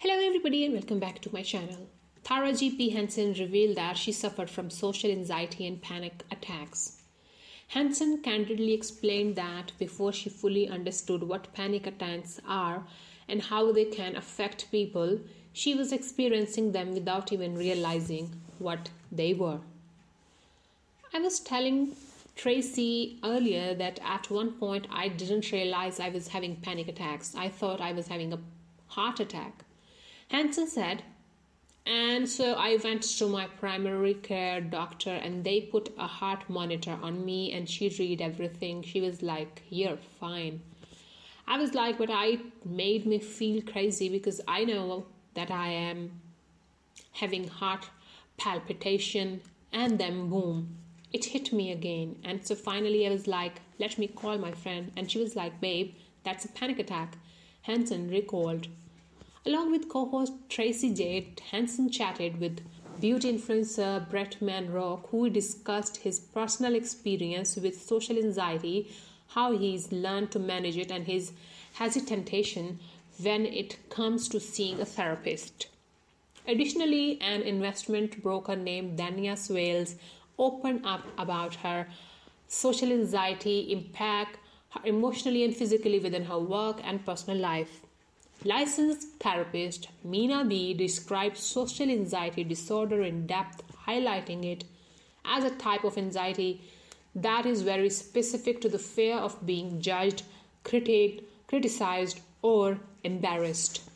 Hello, everybody, and welcome back to my channel. Taraji P. Henson revealed that she suffered from social anxiety and panic attacks. Henson candidly explained that before she fully understood what panic attacks are and how they can affect people, she was experiencing them without even realizing what they were. I was telling Tracy earlier that at one point I didn't realize I was having panic attacks. I thought I was having a heart attack. Henson said, and so I went to my primary care doctor and they put a heart monitor on me and she read everything. She was like, You're fine. I was like, but I made me feel crazy because I know that I am having heart palpitation and then boom it hit me again and so finally i was like let me call my friend and she was like babe that's a panic attack Henson recalled Along with co host Tracy Jade, Henson chatted with beauty influencer Bretman Rock, who discussed his personal experience with social anxiety, how he's learned to manage it, and his hesitation when it comes to seeing a therapist. Additionally, an investment broker named Dania Swales opened up about her social anxiety impact emotionally and physically within her work and personal life. Licensed therapist Mina B describes social anxiety disorder in depth, highlighting it as a type of anxiety that is very specific to the fear of being judged, critiqued, criticized, or embarrassed.